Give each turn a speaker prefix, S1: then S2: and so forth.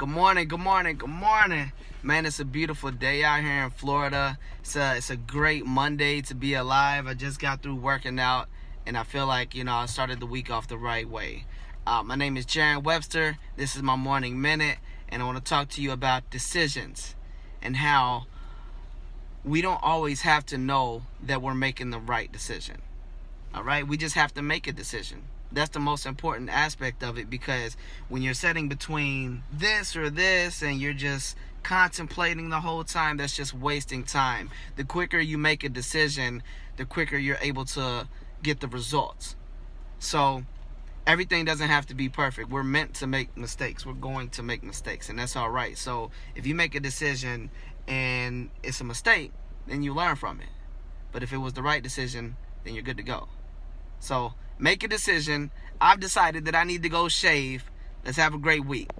S1: Good morning, good morning, good morning. Man, it's a beautiful day out here in Florida. It's a, it's a great Monday to be alive. I just got through working out and I feel like, you know, I started the week off the right way. Uh, my name is Jarron Webster. This is my morning minute and I want to talk to you about decisions and how we don't always have to know that we're making the right decision. All right? We just have to make a decision that's the most important aspect of it because when you're setting between this or this and you're just contemplating the whole time that's just wasting time. The quicker you make a decision the quicker you're able to get the results. So everything doesn't have to be perfect. We're meant to make mistakes. We're going to make mistakes and that's all right. So if you make a decision and it's a mistake then you learn from it. But if it was the right decision then you're good to go. So make a decision. I've decided that I need to go shave. Let's have a great week.